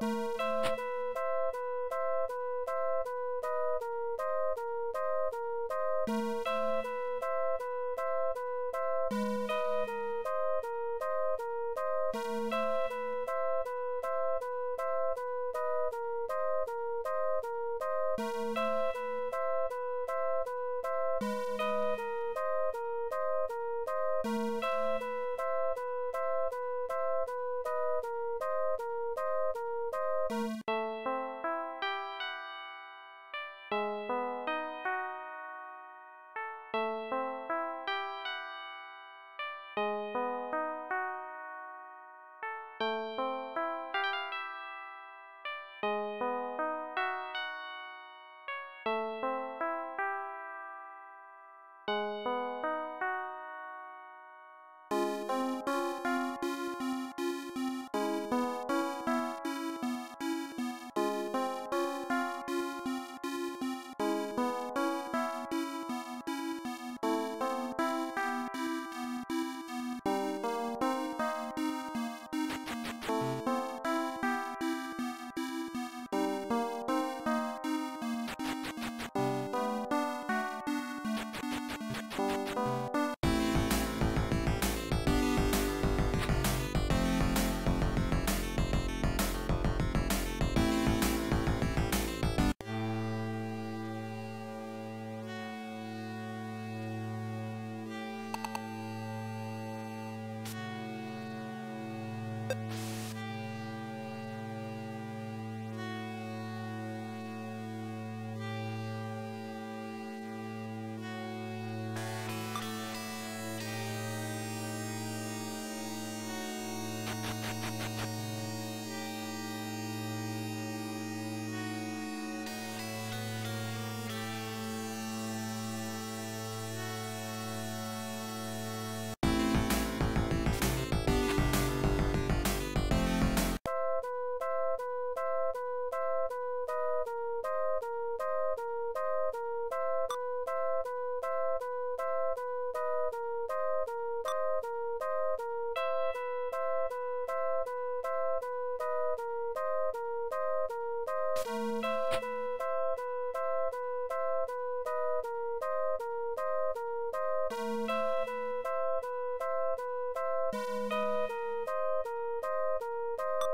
Thank you.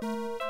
you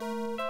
Música